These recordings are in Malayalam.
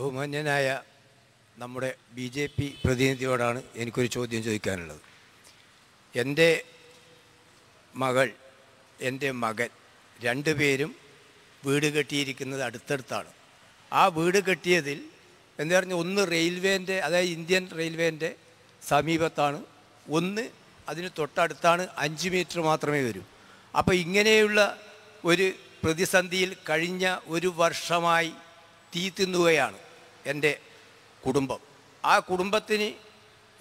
ബഹുമാന്യനായ നമ്മുടെ ബി ജെ പി പ്രതിനിധിയോടാണ് എനിക്കൊരു ചോദ്യം ചോദിക്കാനുള്ളത്. എന്റെ മകൾ എന്റെ മകൻ രണ്ടുപേരും വീട് കെട്ടിയിരിക്കുന്നത് അടുത്തടുത്താണ്. ആ വീട് കെട്ടിയതിൽ എന്ന് പറഞ്ഞാൽ ഒന്ന് റെയിൽവേന്റെ അതായത് ഇന്ത്യൻ റെയിൽവേന്റെ സമീപത്താണ്. ഒന്ന് അതിന് തൊട്ടടുത്താണ് അഞ്ച് മീറ്റർ മാത്രമേ വരൂ. അപ്പോൾ ഇങ്ങനെയുള്ള ഒരു പ്രതിസന്ധിയിൽ കഴിഞ്ഞ ഒരു വർഷമായി തീ തിന്നുകയാണ്. എന്റെ കുടുംബം. ആ കുടുംബത്തിന്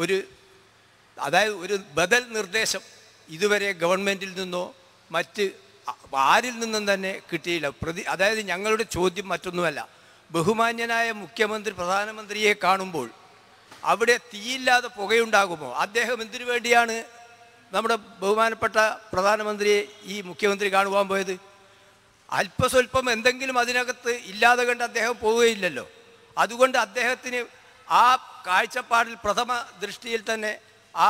ഒരു അതായത് ഒരു ബദൽ നിർദ്ദേശം ഇതുവരെ ഗവൺമെന്റിൽ നിന്നോ മറ്റ് ആരിൽ നിന്നും തന്നെ കിട്ടിയില്ല. പ്രതി അതായത് ഞങ്ങളുടെ ചോദ്യം മറ്റൊന്നുമല്ല. ബഹുമാന്യനായ മുഖ്യമന്ത്രി പ്രധാനമന്ത്രിയെ കാണുമ്പോൾ അവിടെ തീയില്ലാതെ പുകയുണ്ടാകുമോ? അദ്ദേഹം എന്തിനു വേണ്ടിയാണ് നമ്മുടെ ബഹുമാനപ്പെട്ട പ്രധാനമന്ത്രിയെ ഈ മുഖ്യമന്ത്രി കാണുവാൻ പോയത്? അല്പസ്വല്പം എന്തെങ്കിലും അതിനകത്ത് ഇല്ലാതെ കണ്ട് അദ്ദേഹം പോവുകയില്ലല്ലോ. അതുകൊണ്ട് അദ്ദേഹത്തിന് ആ കാഴ്ചപ്പാടിൽ പ്രഥമ ദൃഷ്ടിയിൽ തന്നെ ആ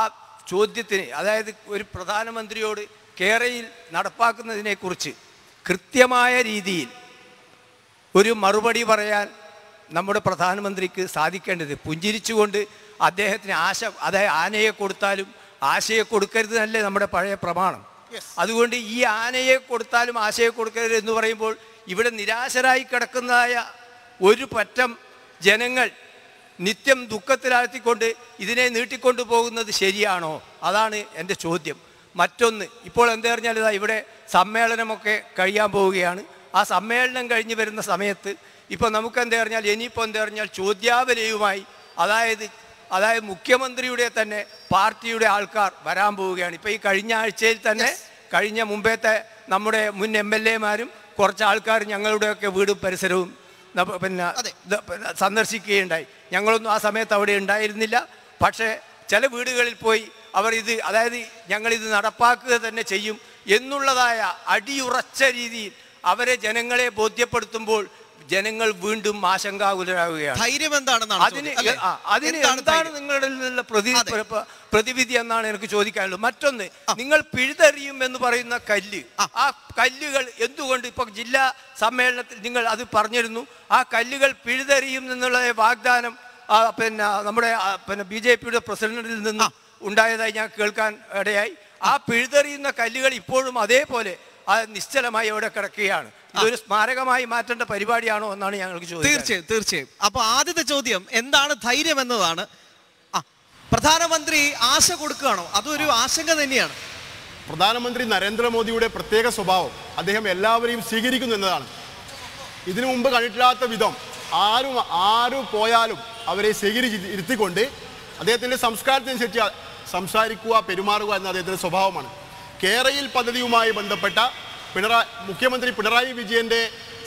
ചോദ്യത്തിന് അതായത് ഒരു പ്രധാനമന്ത്രിയോട് കേരയിൽ നടപ്പാക്കുന്നതിനെക്കുറിച്ച് കൃത്യമായ രീതിയിൽ ഒരു മറുപടി പറയാൻ നമ്മുടെ പ്രധാനമന്ത്രിക്ക് സാധിക്കേണ്ടത്. പുഞ്ചിരിച്ചുകൊണ്ട് അദ്ദേഹത്തിന് ആശ അതായത് ആനയെ കൊടുത്താലും ആശയെ കൊടുക്കരുത് എന്നല്ലേ നമ്മുടെ പഴയ പ്രമാണം. അതുകൊണ്ട് ഈ ആനയെ കൊടുത്താലും ആശയെ കൊടുക്കരുത് എന്ന് പറയുമ്പോൾ ഇവിടെ നിരാശരായി കിടക്കുന്നതായ ഒരു പറ്റം ജനങ്ങൾ നിത്യം ദുഃഖത്തിലാഴ്ത്തിക്കൊണ്ട് ഇതിനെ നീട്ടിക്കൊണ്ടു പോകുന്നത് ശരിയാണോ? അതാണ് എന്റെ ചോദ്യം. മറ്റൊന്ന് ഇപ്പോൾ എന്താ പറഞ്ഞാൽ ഇതാ ഇവിടെ സമ്മേളനമൊക്കെ കഴിയാൻ പോവുകയാണ്. ആ സമ്മേളനം കഴിഞ്ഞ് വരുന്ന സമയത്ത് ഇപ്പോൾ നമുക്ക് എന്താ പറഞ്ഞാൽ ഇനിയിപ്പോൾ എന്താ പറഞ്ഞാൽ ചോദ്യാവലിയുമായി അതായത് അതായത് മുഖ്യമന്ത്രിയുടെ തന്നെ പാർട്ടിയുടെ ആൾക്കാർ വരാൻ പോവുകയാണ്. ഇപ്പോൾ ഈ കഴിഞ്ഞ ആഴ്ചയിൽ തന്നെ കഴിഞ്ഞ മുമ്പേത്തെ നമ്മുടെ മുൻ എം എൽ എമാരും കുറച്ച് ആൾക്കാർ ഞങ്ങളുടെയൊക്കെ വീടും പരിസരവും പിന്നെ സന്ദർശിക്കുകയുണ്ടായി. ഞങ്ങളൊന്നും ആ സമയത്ത് അവിടെ ഉണ്ടായിരുന്നില്ല. പക്ഷേ ചില വീടുകളിൽ പോയി അവർ ഇത് അതായത് ഞങ്ങളിത് നടപ്പാക്കുക തന്നെ ചെയ്യും എന്നുള്ളതായ അടിയുറച്ച രീതിയിൽ അവരെ ജനങ്ങളെ ബോധ്യപ്പെടുത്തുമ്പോൾ ജനങ്ങൾ വീണ്ടും ആശങ്കാകുലരാകുകയാണ്. ധൈര്യം എന്താണെന്നാണ് അതിന് അതിന് എന്താണ്? നിങ്ങളുടെ നിന്നുള്ള പ്രതിവിധി എന്നാണ് എനിക്ക് ചോദിക്കാനുള്ളത്. മറ്റൊന്ന് നിങ്ങൾ പിഴുതെറിയും എന്ന് പറയുന്ന കല്ല്. ആ. കല്ലുകൾ എന്തുകൊണ്ട് ഇപ്പൊ ജില്ലാ സമ്മേളനത്തിൽ നിങ്ങൾ അത് പറഞ്ഞിരുന്നു? ആ കല്ലുകൾ പിഴുതെറിയും എന്നുള്ള വാഗ്ദാനം പിന്നെ നമ്മുടെ പിന്നെ ബി ജെ പിയുടെ പ്രസിഡന്റിൽ നിന്ന് ഉണ്ടായതായി ഞാൻ കേൾക്കാൻ ഇടയായി. ആ പിഴുതെറിയുന്ന കല്ലുകൾ ഇപ്പോഴും അതേപോലെ നിശ്ചലമായി അവിടെ കിടക്കുകയാണ്. ഇതൊരു സ്മാരകമായി മാറ്റേണ്ട പരിപാടിയാണോ എന്നാണ് ഞങ്ങൾക്ക് ചോദിച്ചത് തീർച്ചയായും തീർച്ചയായും. അപ്പൊ ആദ്യത്തെ ചോദ്യം എന്താണ് ധൈര്യം എന്നതാണ് പ്രധാനമന്ത്രി ആശ കൊടുക്കുകയാണോ? അതൊരു ആശങ്ക തന്നെയാണ്. പ്രധാനമന്ത്രി നരേന്ദ്രമോദിയുടെ പ്രത്യേക സ്വഭാവം അദ്ദേഹം എല്ലാവരെയും സ്വീകരിക്കുന്നു എന്നതാണ്. ഇതിനു മുമ്പ് കണ്ടിട്ടില്ലാത്ത വിധം ആരും ആരും പോയാലും അവരെ സ്വീകരിച്ച് ഇരുത്തിക്കൊണ്ട് അദ്ദേഹത്തിന്റെ സംസ്കാരത്തിനനുസരിച്ച് സംസാരിക്കുക പെരുമാറുക എന്ന അദ്ദേഹത്തിന്റെ സ്വഭാവമാണ്. കേരയിൽ പദ്ധതിയുമായി ബന്ധപ്പെട്ട പിണറായി മുഖ്യമന്ത്രി പിണറായി വിജയന്റെ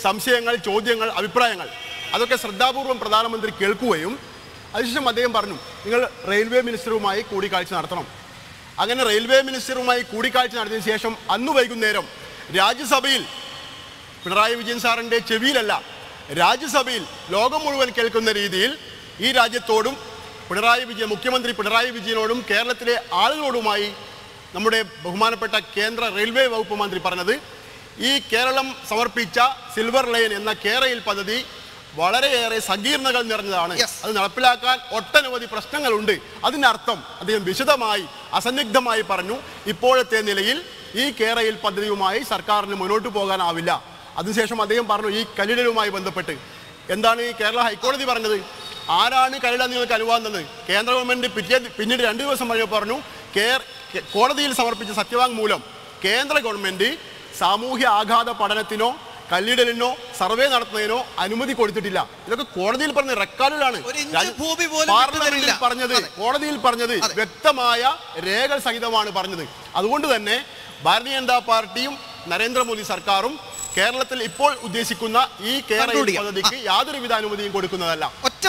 സംശയങ്ങൾ ചോദ്യങ്ങൾ അഭിപ്രായങ്ങൾ അതൊക്കെ ശ്രദ്ധാപൂർവം പ്രധാനമന്ത്രി കേൾക്കുകയും അതിനുശേഷം അദ്ദേഹം പറഞ്ഞു നിങ്ങൾ റെയിൽവേ മിനിസ്റ്ററുമായി കൂടിക്കാഴ്ച നടത്തണം. അങ്ങനെ റെയിൽവേ മിനിസ്റ്ററുമായി കൂടിക്കാഴ്ച നടത്തിയതിനു ശേഷം അന്ന് വൈകുന്നേരം രാജ്യസഭയിൽ പിണറായി വിജയൻ സാറിന്റെ ചെവിയിലല്ല രാജ്യസഭയിൽ ലോകം മുഴുവൻ കേൾക്കുന്ന രീതിയിൽ ഈ രാജ്യത്തോടും പിണറായി വിജയൻ മുഖ്യമന്ത്രി പിണറായി വിജയനോടും കേരളത്തിലെ ആളുകളോടുമായി നമ്മുടെ ബഹുമാനപ്പെട്ട കേന്ദ്ര റെയിൽവേ വകുപ്പ് മന്ത്രി പറഞ്ഞത് ഈ കേരളം സമർപ്പിച്ച സിൽവർ ലൈൻ എന്ന കേരയിൽ പദ്ധതി വളരെയേറെ സങ്കീർണകൾ നിറഞ്ഞതാണ്. അത് നടപ്പിലാക്കാൻ ഒട്ടനവധി പ്രശ്നങ്ങളുണ്ട്. അതിനർത്ഥം അദ്ദേഹം വിശദമായി അസന്നിഗ്ധമായി പറഞ്ഞു ഇപ്പോഴത്തെ നിലയിൽ ഈ കേരയിൽ പദ്ധതിയുമായി സർക്കാരിന് മുന്നോട്ട് പോകാനാവില്ല. അതിനുശേഷം അദ്ദേഹം പറഞ്ഞു ഈ കല്ലിടലുമായി ബന്ധപ്പെട്ട്. എന്താണ് ഈ കേരള ഹൈക്കോടതി പറഞ്ഞത്? ആരാണ് കല്ലിട നിങ്ങൾക്ക് അനുവാദം കേന്ദ്ര ഗവൺമെന്റ് പിറ്റേ പിന്നീട് രണ്ടു ദിവസം കഴിഞ്ഞപ്പോൾ പറഞ്ഞു കേർ- കോടതിയിൽ സമർപ്പിച്ച സത്യവാങ്മൂലം കേന്ദ്ര ഗവൺമെന്റ് സാമൂഹ്യ ആഘാത പഠനത്തിനോ കല്ലിടലിനോ സർവേ നടത്തുന്നതിനോ അനുമതി കൊടുത്തിട്ടില്ല. ഇതൊക്കെ കോടതിയിൽ പറഞ്ഞ റെക്കോർഡിലാണ്. പാർലമെന്റിൽ പറഞ്ഞത് കോടതിയിൽ പറഞ്ഞത് വ്യക്തമായ രേഖകൾ സഹിതമാണ് പറഞ്ഞത്. അതുകൊണ്ട് തന്നെ ഭാരതീയ ജനതാ പാർട്ടിയും നരേന്ദ്രമോദി സർക്കാരും കേരളത്തിൽ ഇപ്പോൾ ഉദ്ദേശിക്കുന്ന ഈ കേരള പദ്ധതിക്ക് യാതൊരുവിധ അനുമതിയും കൊടുക്കുന്നതല്ല. ഒറ്റ